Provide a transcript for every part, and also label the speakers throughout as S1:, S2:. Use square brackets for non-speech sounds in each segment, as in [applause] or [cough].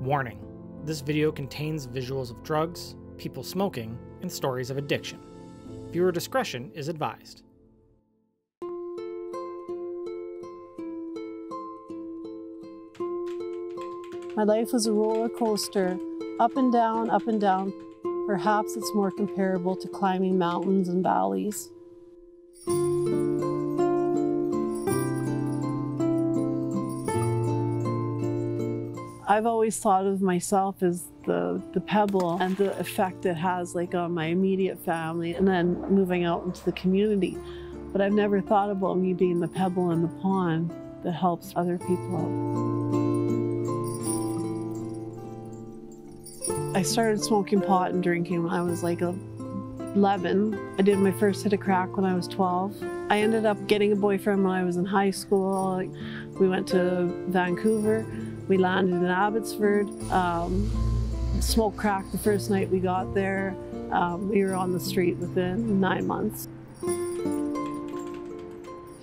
S1: Warning this video contains visuals of drugs, people smoking, and stories of addiction. Viewer discretion is advised.
S2: My life was a roller coaster, up and down, up and down. Perhaps it's more comparable to climbing mountains and valleys. I've always thought of myself as the, the pebble and the effect it has like on my immediate family and then moving out into the community. But I've never thought about me being the pebble in the pond that helps other people out. I started smoking pot and drinking when I was like 11. I did my first hit of crack when I was 12. I ended up getting a boyfriend when I was in high school. We went to Vancouver. We landed in Abbotsford. Um, smoked crack the first night we got there. Um, we were on the street within nine months.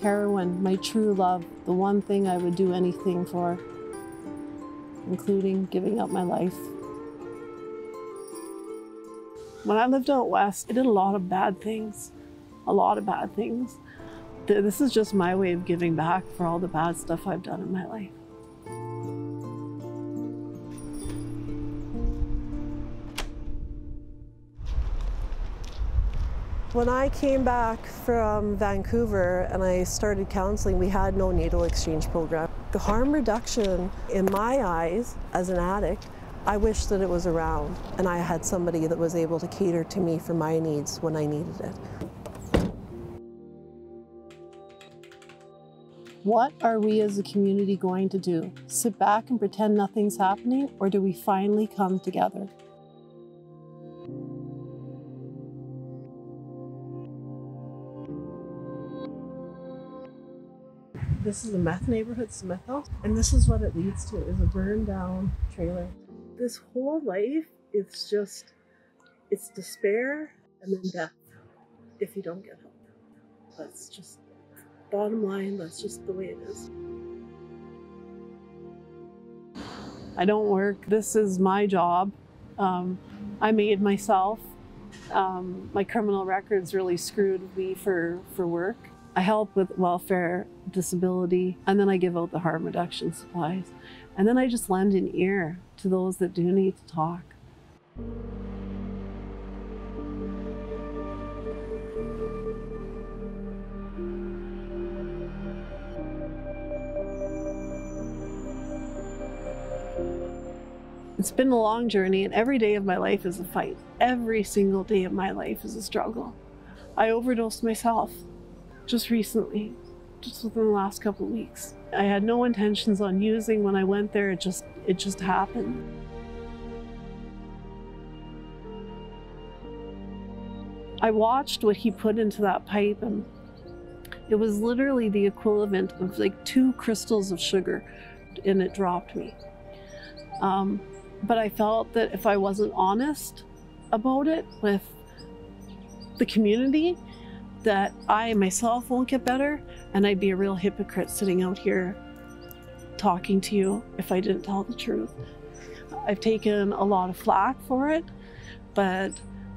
S2: Heroin, my true love, the one thing I would do anything for, including giving up my life. When I lived out west, I did a lot of bad things, a lot of bad things. This is just my way of giving back for all the bad stuff I've done in my life. When I came back from Vancouver and I started counseling, we had no needle exchange program. The harm reduction, in my eyes, as an addict, I wish that it was around and I had somebody that was able to cater to me for my needs when I needed it. What are we as a community going to do? Sit back and pretend nothing's happening, or do we finally come together? This is a meth neighborhood, Smith House, and this is what it leads to, is a burned down trailer. This whole life it's just, it's despair and then death if you don't get help. That's just, bottom line, that's just the way it is. I don't work. This is my job. Um, I made myself. Um, my criminal records really screwed me for, for work. I help with welfare, disability, and then I give out the harm reduction supplies. And then I just lend an ear to those that do need to talk. It's been a long journey, and every day of my life is a fight. Every single day of my life is a struggle. I overdosed myself just recently, just within the last couple of weeks. I had no intentions on using when I went there, it just it just happened. I watched what he put into that pipe and it was literally the equivalent of like two crystals of sugar and it dropped me. Um, but I felt that if I wasn't honest about it with the community, that I myself won't get better, and I'd be a real hypocrite sitting out here talking to you if I didn't tell the truth. I've taken a lot of flack for it, but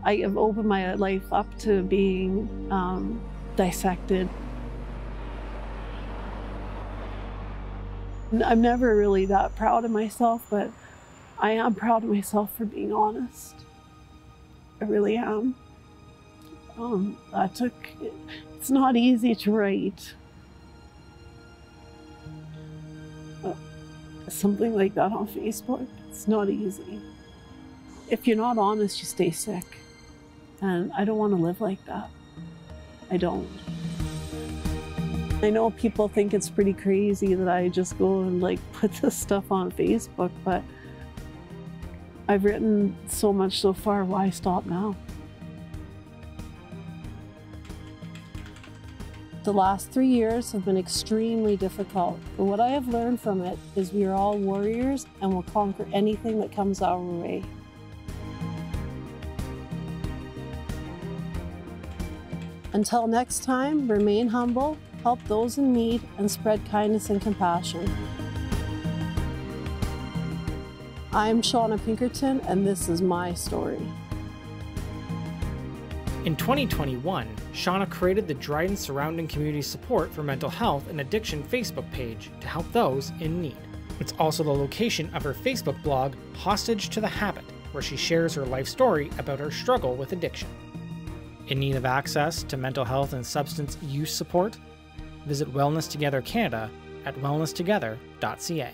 S2: I have opened my life up to being um, dissected. I'm never really that proud of myself, but I am proud of myself for being honest. I really am. Um, I took, it's not easy to write. Uh, something like that on Facebook, it's not easy. If you're not honest, you stay sick. And I don't want to live like that. I don't. I know people think it's pretty crazy that I just go and like [laughs] put this stuff on Facebook, but I've written so much so far, why stop now? The last three years have been extremely difficult, but what I have learned from it is we are all warriors and will conquer anything that comes our way. Until next time, remain humble, help those in need, and spread kindness and compassion. I'm Shauna Pinkerton, and this is my story.
S1: In 2021, Shauna created the Dryden Surrounding Community Support for Mental Health and Addiction Facebook page to help those in need. It's also the location of her Facebook blog, Hostage to the Habit, where she shares her life story about her struggle with addiction. In need of access to mental health and substance use support? Visit Wellness Together Canada at wellnesstogether.ca.